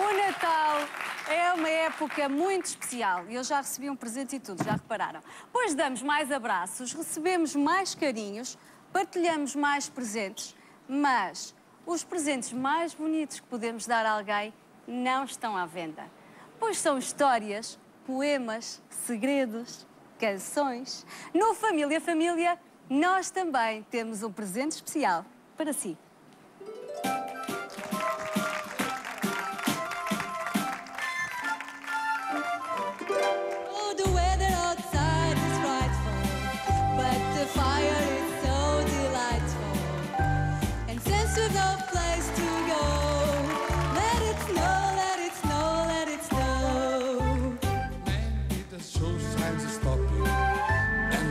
O Natal é uma época muito especial e eu já recebi um presente e tudo, já repararam? Pois damos mais abraços, recebemos mais carinhos, partilhamos mais presentes, mas os presentes mais bonitos que podemos dar a alguém não estão à venda. Pois são histórias, poemas, segredos, canções. No Família Família, nós também temos um presente especial para si.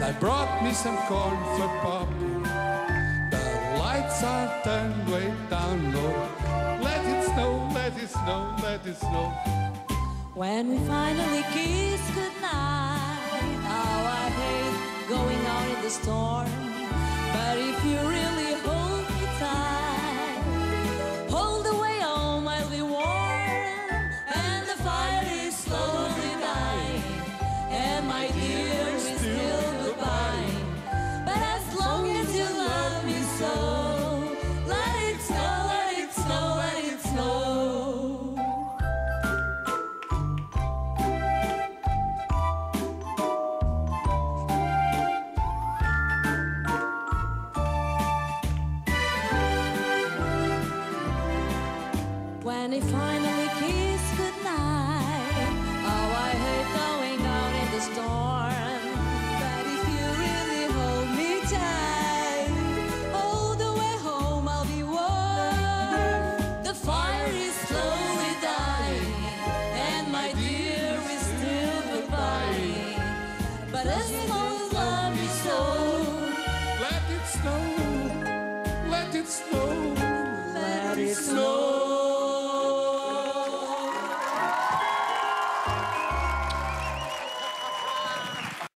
I brought me some corn for popping. The lights are turned way down low. Let it snow, let it snow, let it snow. When we finally kiss goodnight, how I hate going out in the storm. But long as love me so, Let it snow, let it snow, let it snow.